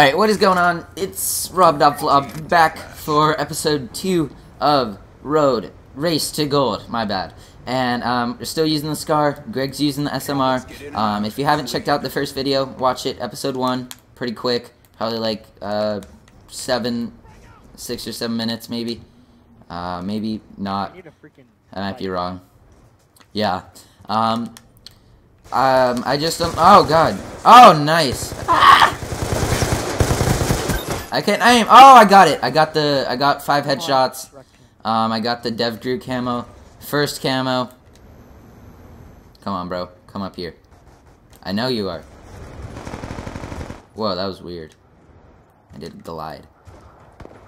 Alright, what is going on? It's Rob Vlog back for episode 2 of Road Race to Gold. My bad. And um, we're still using the SCAR. Greg's using the SMR. Um, if you haven't checked out the first video, watch it. Episode 1. Pretty quick. Probably like uh, 7, 6 or 7 minutes maybe. Uh, maybe not. I might be wrong. Yeah. Um, um, I just, um, oh god. Oh, nice. Ah! I can't aim. Oh, I got it. I got the, I got five headshots. Um, I got the DEVGRU camo. First camo. Come on, bro. Come up here. I know you are. Whoa, that was weird. I did glide.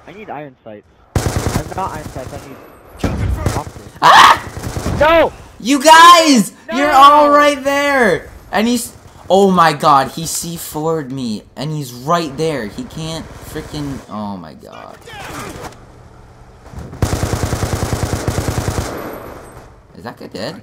I need iron sights. I'm not iron sights, I need... Ah! No! You guys! No! You're all right there! And he's... Oh my god, he C4'd me. And he's right there. He can't freaking... Oh my god. Is that guy dead?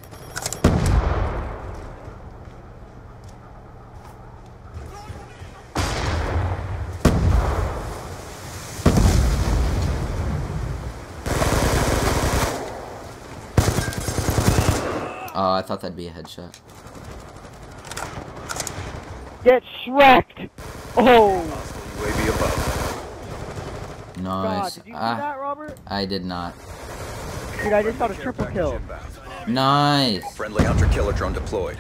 Oh, I thought that'd be a headshot. Get shreked! Oh! UAV above. God, Nice. did you do Ah, that, Robert? I did not. Dude, I just got a triple kill. Inbound. Nice. Friendly hunter killer drone deployed.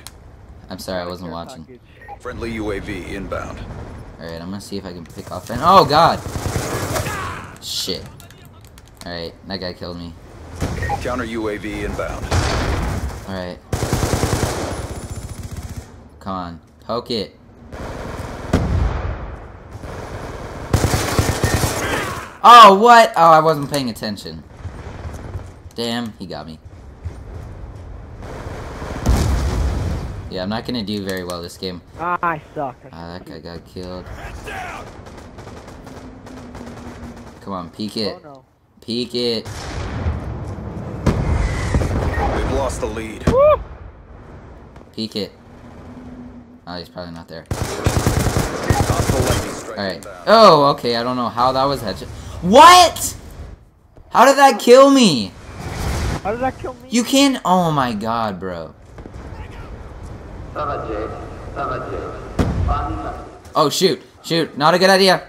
I'm sorry, I wasn't watching. package. Friendly UAV inbound. Alright, I'm gonna see if I can pick off and Oh god! Shit. Alright, that guy killed me. Counter UAV inbound. Alright. Come on. Poke it. Oh, what? Oh, I wasn't paying attention. Damn, he got me. Yeah, I'm not gonna do very well this game. Ah, I suck. Ah, that guy got killed. Come on, peek it. Oh no. Peek it. We've lost the lead. Woo! Peek it. Oh, he's probably not there. Hostile lightning strike Alright. Oh, okay, I don't know how that was headshot. What? How did that kill me? How did that kill me? You can- Oh my god, bro. Oh shoot, shoot, not a good idea.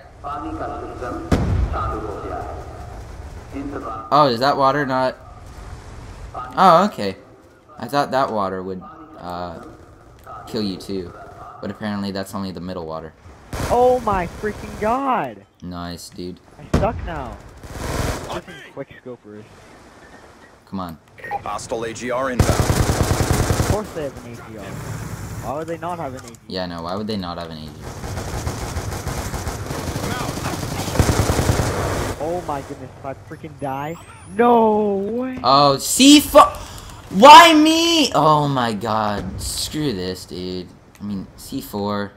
Oh, is that water not? Oh, okay. I thought that water would uh, kill you too, but apparently that's only the middle water. Oh my freaking god! Nice, dude. I suck now. Freaking quick scopers. Come on. Hostile AGR inbound. Of course they have an AGR. Why would they not have an AGR? Yeah, no, why would they not have an AGR? Oh my goodness, if I freaking die. No way! Oh, C4. Why me? Oh my god. Screw this, dude. I mean, C4.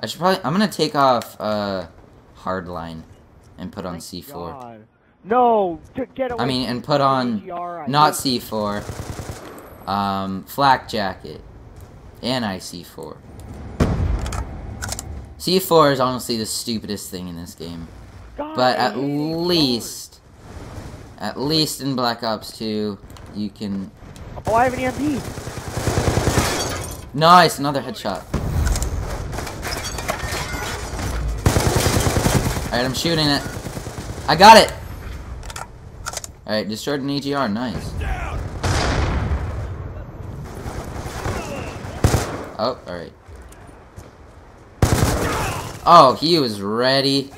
I should probably. I'm gonna take off uh, hardline and put on Thank C4. God. No! Get away I mean, and put on not C4. Um, flak jacket and IC4. C4 is honestly the stupidest thing in this game. God, But at least, at least in Black Ops 2, you can Oh, I have an EMP! Nice, another headshot. Alright, I'm shooting it. I got it! Alright, destroyed an AGR, nice. Oh, alright. Oh, he was ready.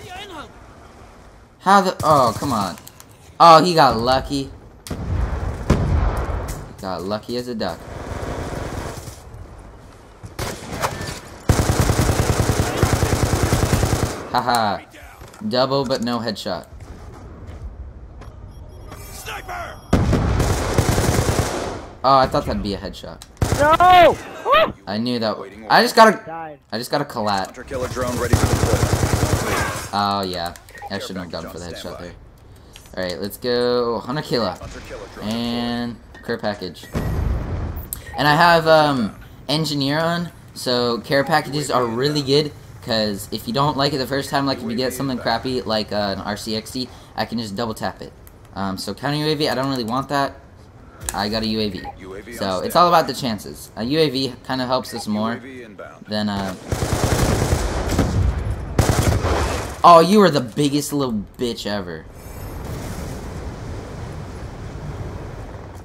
How the- oh, come on. Oh, he got lucky. Got lucky as a duck. Haha. Double but no headshot. Sniper! Oh, I thought that'd be a headshot. No! I knew that. I just gotta. Died. I just gotta collat. Hunter killer drone ready for deployment. Oh yeah. I shouldn't have gone for the headshot there. Alright, let's go Hunter Killer. Hunter killer drone And care package. And I have um engineer on, so care packages are really good Because if you don't like it the first time, like if you get something crappy like uh, an RCXD, I can just double tap it. Um, so counter UAV, I don't really want that. I got a UAV. UAV So it's all about the chances. A UAV kind of helps us more than uh. Oh, you are the biggest little bitch ever.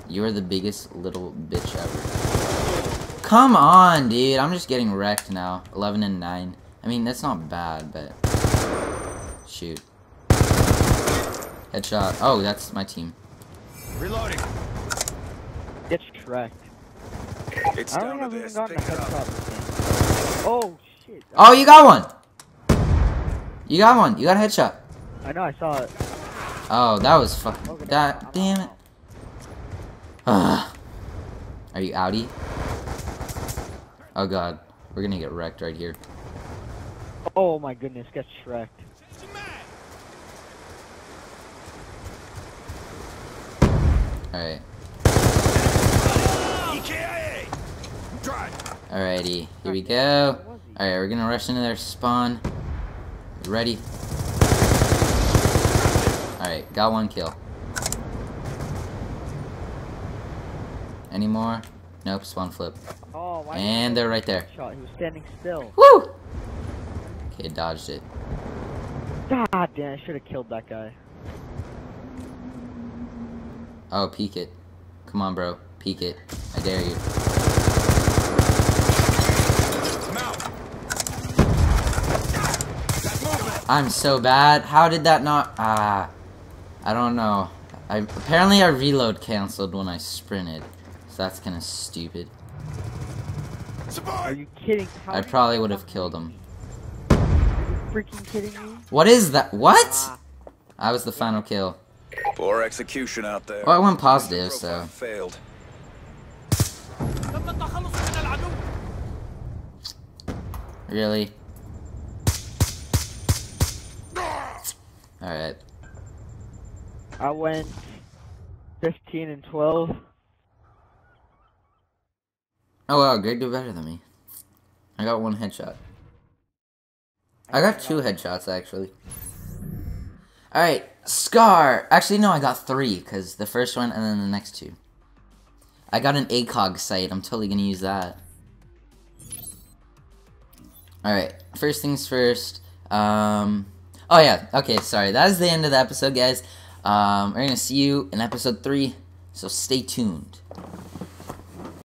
You are the biggest little bitch ever. Come on, dude. I'm just getting wrecked now. 11 and 9. I mean, that's not bad, but... Shoot. Headshot. Oh, that's my team. Reloading. Get tracked. It's I down don't to even this. a Pick it up. headshot. Oh shit. Oh, you got one! You got one. You got a headshot. I know, I saw it. Oh, that was fucking. That damn it. Ugh. Are you outie? Oh god, we're gonna get wrecked right here. Oh my goodness, get Shrek. Alright. Alrighty, here we go. Alright, we're gonna rush into their spawn. Ready? Alright, got one kill. Any more? Nope, spawn flip. Oh, And they're right there. Shot. He was standing still. Woo! Okay, dodged it. God damn, I should have killed that guy. Oh, peek it. Come on, bro. Peek it. I dare you. I'm so bad. How did that not... Ah. I don't know. I Apparently our reload canceled when I sprinted. So that's kind of stupid. Are you kidding? How I probably would have killed him. Are you freaking kidding me? What is that? What? Ah, I was the final kill. Poor execution out there. Well, I went positive, so... Failed. Really? Alright. I went 15 and 12. Oh wow, Greg did better than me. I got one headshot. I got two headshots actually. Alright, Scar! Actually no, I got three, because the first one and then the next two. I got an ACOG sight, I'm totally gonna use that. Alright, first things first. Um Oh yeah, okay, sorry. That is the end of the episode, guys. Um, we're gonna see you in episode three, so stay tuned.